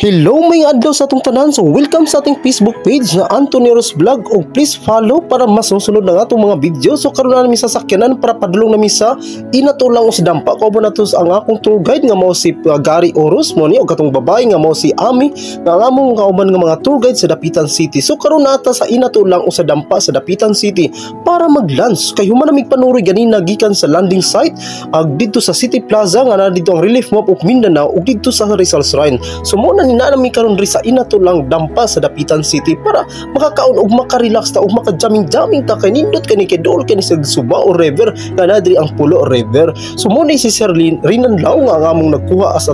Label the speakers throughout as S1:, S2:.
S1: Hello mga adlaw sa atong tanan. So welcome sa ating Facebook page na Antonio's Vlog o please follow para masusunod na nga atong mga video. So karon na namin sasakyanan para padulong namin sa inatulang si Dampa. Ko ba nato ang akong tour guide nga mao si uh, Gary Oros mo ni o katong babae nga mao si Ami nga among kauban nga mga tour guide sa Dapitan City. So karon na ata sa inatulang sa Dampa sa Dapitan City para mag-lunch. Kay human namig panuroy ganina gikan sa landing site ag dito sa City Plaza nga na dito ang relief map of Mindanao ug dito sa Rizal Shrine. So mo na ni nami karon ri sa inato lang dampa sa Dapitan City para makakaon ug makarelax ta ug makajaming-jaming ta kay nindot kani kay dol kani sa Subao River nga nadri ang Pulo River. So mo ni si Sir Lin Rinan Law nga among nagkuha as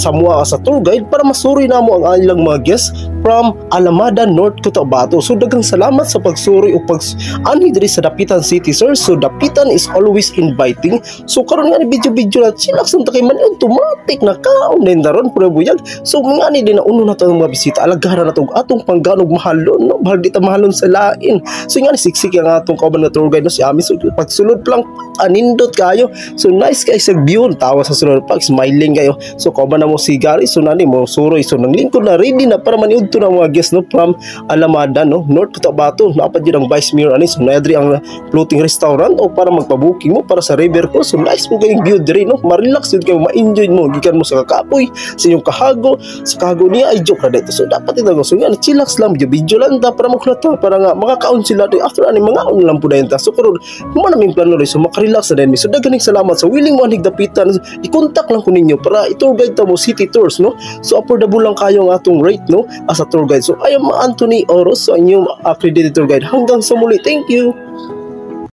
S1: sa mua as a tour guide para masuri namo ang ilang mga guests from Alamada North Cotabato. So daghang salamat sa pagsuri ug pag ani diri sa Dapitan City sir. So Dapitan is always inviting. So karon nga ni video-video na chillax ta kay man automatic na kaon din daron pero buyag. So mga ni din na uno na to ang mga bisita alagaran na to atong pangganog mahalon no bahag di ta mahalon sa lain. So nga ni siksik ang atong kauban nga tour guide no si Ami so pagsulod pa lang anindot kayo. So nice kay sa view tawa sa sunod pag smiling kayo. So kauban na mo si Gary? So nani mo suroy. So nang lingkod na ready na para maniud to na mga guests no from Alamada no? North Cotabato. Napad yun ang Vice Mayor ani. So naadri ang floating restaurant o para magpa-booking mo para sa river ko. So nice mo kayong view diri no? Ma-relax yun kayo ma-enjoy mo. Gikan mo sa kakapoy sa inyong kahago. Sa kahago niya ay joke na dito. So dapat ito so nga chillax lang video video lang ta para makulata para nga makakaon sila. After ani mga on lang po dayon ta. So karon mo naming plano rin so makarelax na din. So daghaning salamat sa willing one higdapitan i-contact lang ko ninyo para i-tour guide ta mo city tours no? So affordable lang kayo ang atong rate no? As a tour guide. So I am Anthony Oros so inyong accredited tour guide. Hanggang sa muli. Thank you